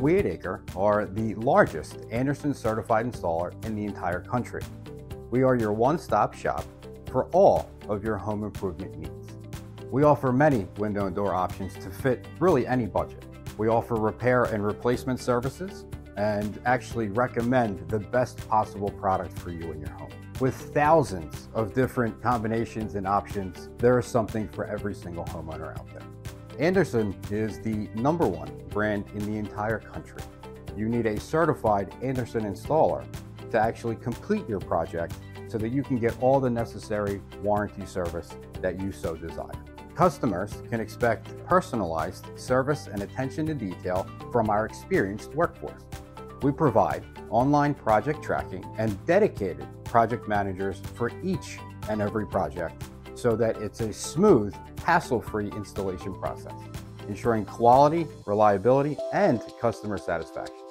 We at Acre are the largest Andersen certified installer in the entire country. We are your one stop shop for all of your home improvement needs. We offer many window and door options to fit really any budget. We offer repair and replacement services and actually recommend the best possible product for you in your home. With thousands of different combinations and options, there is something for every single homeowner out there. Andersen is the number one brand in the entire country. You need a certified Andersen installer to actually complete your project so that you can get all the necessary warranty service that you so desire. Customers can expect personalized service and attention to detail from our experienced workforce. We provide online project tracking and dedicated project managers for each and every project so that it's a smooth, hassle-free installation process, ensuring quality, reliability, and customer satisfaction.